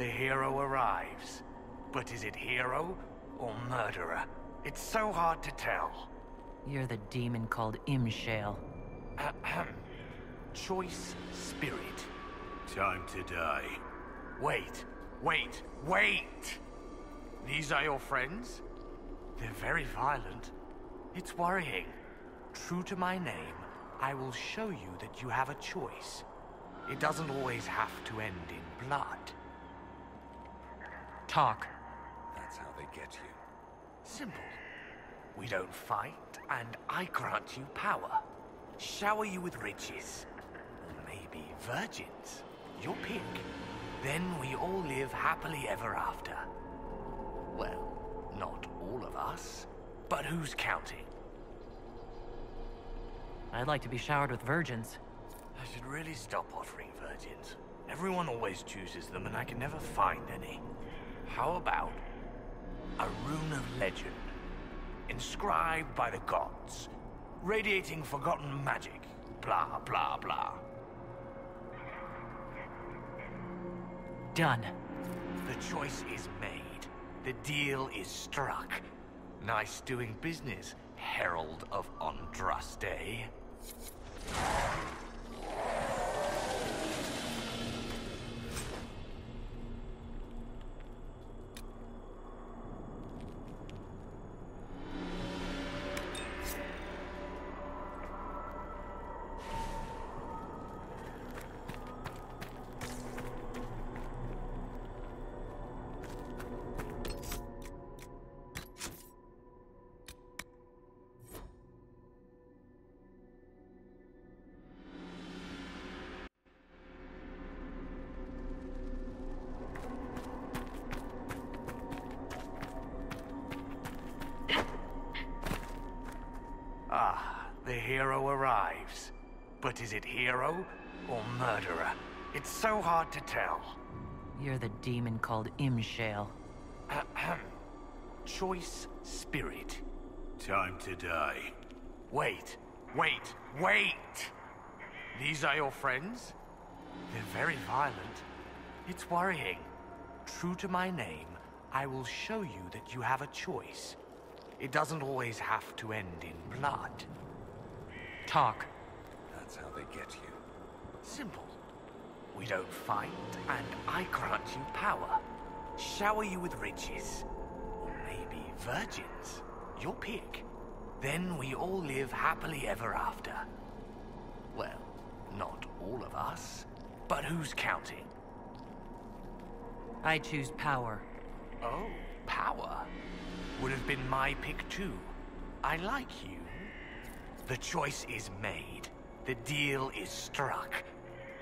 The hero arrives. But is it hero or murderer? It's so hard to tell. You're the demon called Imshael. Ahem. Choice spirit. Time to die. Wait, wait, wait! These are your friends? They're very violent. It's worrying. True to my name, I will show you that you have a choice. It doesn't always have to end in blood. Talk. That's how they get you. Simple. We don't fight, and I grant you power. Shower you with riches. Or maybe virgins. Your pick. Then we all live happily ever after. Well, not all of us. But who's counting? I'd like to be showered with virgins. I should really stop offering virgins. Everyone always chooses them, and I can never find any. How about a rune of legend, inscribed by the gods, radiating forgotten magic, blah, blah, blah. Done. The choice is made. The deal is struck. Nice doing business, Herald of Andraste. Hero arrives. But is it hero or murderer? It's so hard to tell. You're the demon called Imshael. Ahem. Choice spirit. Time to die. Wait, wait, wait! These are your friends? They're very violent. It's worrying. True to my name, I will show you that you have a choice. It doesn't always have to end in blood. Talk. That's how they get you. Simple. We don't fight, and I grant you power. Shower you with riches. Or maybe virgins. Your pick. Then we all live happily ever after. Well, not all of us. But who's counting? I choose power. Oh, power. Would have been my pick too. I like you. The choice is made. The deal is struck.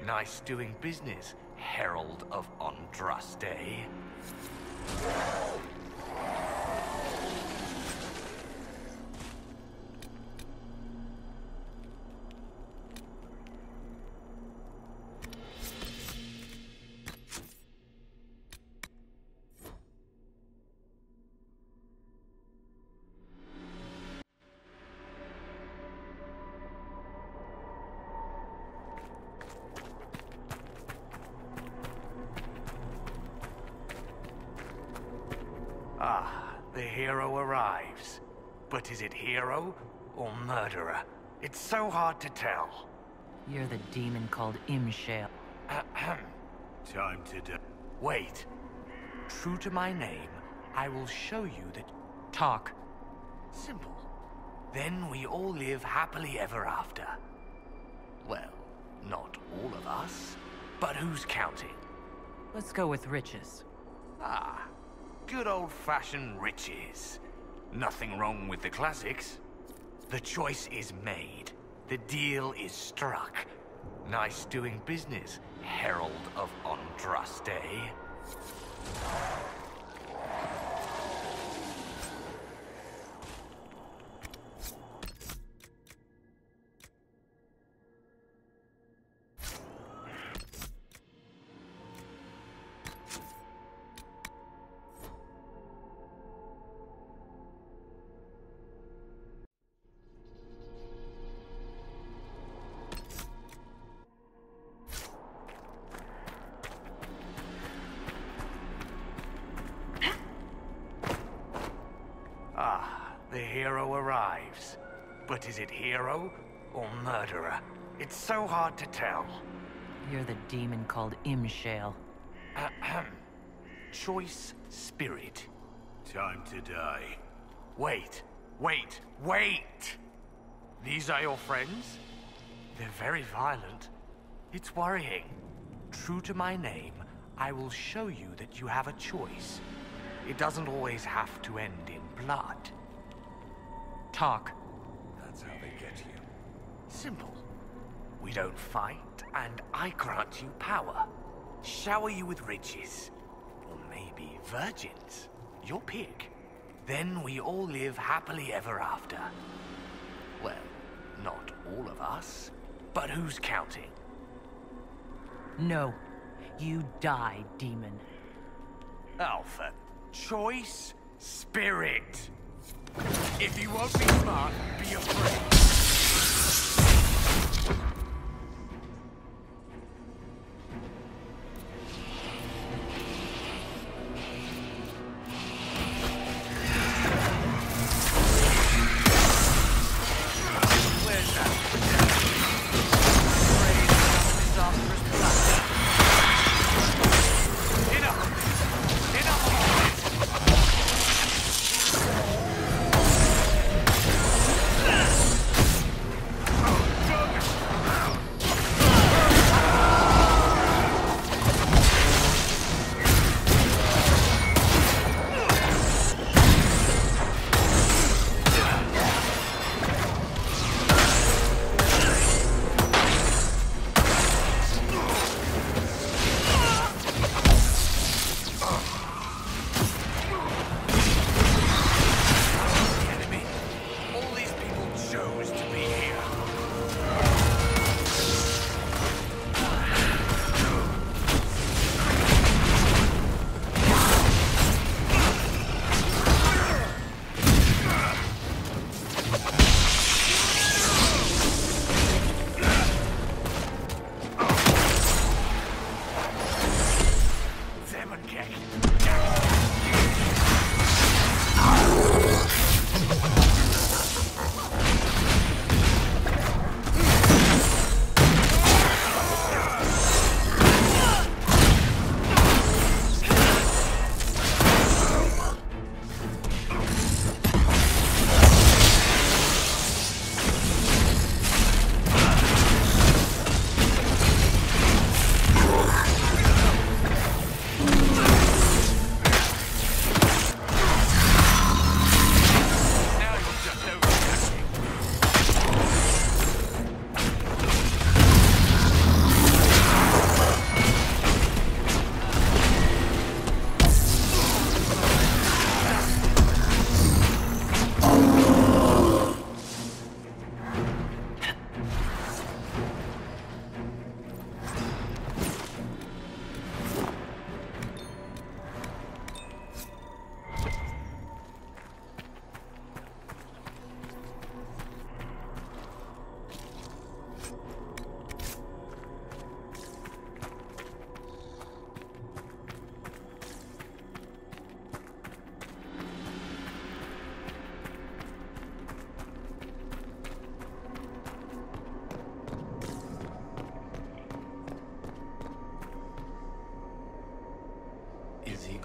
Nice doing business, Herald of Andraste. Hero arrives. But is it hero or murderer? It's so hard to tell. You're the demon called Imshael. Ahem. Time to die. Wait. True to my name, I will show you that Talk. simple. Then we all live happily ever after. Well, not all of us. But who's counting? Let's go with riches. Ah, good old-fashioned riches. Nothing wrong with the classics. The choice is made. The deal is struck. Nice doing business, Herald of Andraste. Arrives. But is it hero or murderer? It's so hard to tell. You're the demon called Imshael. Ahem. Choice spirit. Time to die. Wait, wait, wait! These are your friends? They're very violent. It's worrying. True to my name, I will show you that you have a choice. It doesn't always have to end in blood. Talk. That's how they get you. Simple. We don't fight, and I grant you power. Shower you with riches. Or maybe virgins. Your pick. Then we all live happily ever after. Well, not all of us. But who's counting? No. You die, demon. Alpha. Choice spirit. If you won't be smart, be afraid.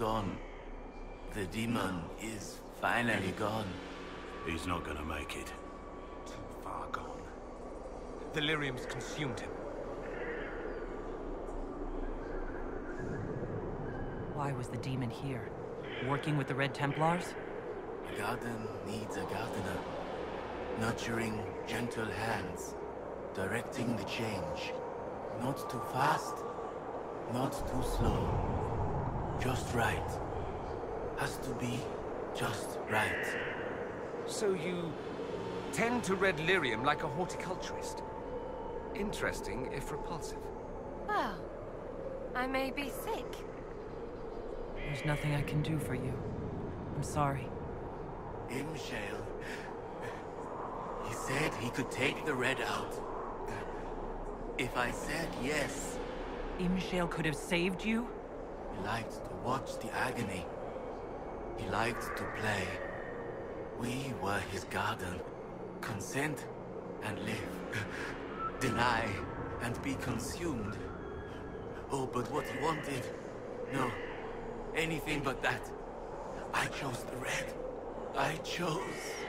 Gone? The demon is finally gone. He's not gonna make it. Too far gone. The lyrium's consumed him. Why was the demon here? Working with the Red Templars? A garden needs a gardener. Nurturing gentle hands. Directing the change. Not too fast, not too slow. Just right. Has to be just right. So you tend to red lyrium like a horticulturist. Interesting, if repulsive. Well, I may be sick. There's nothing I can do for you. I'm sorry. Imshael. He said he could take the red out. If I said yes, Imshael could have saved you? He liked to watch the agony. He liked to play We were his garden. Consent and live. Deny and be consumed. Oh, but what he wanted. No. Anything but that. I chose the red. I chose